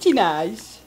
pretty nice.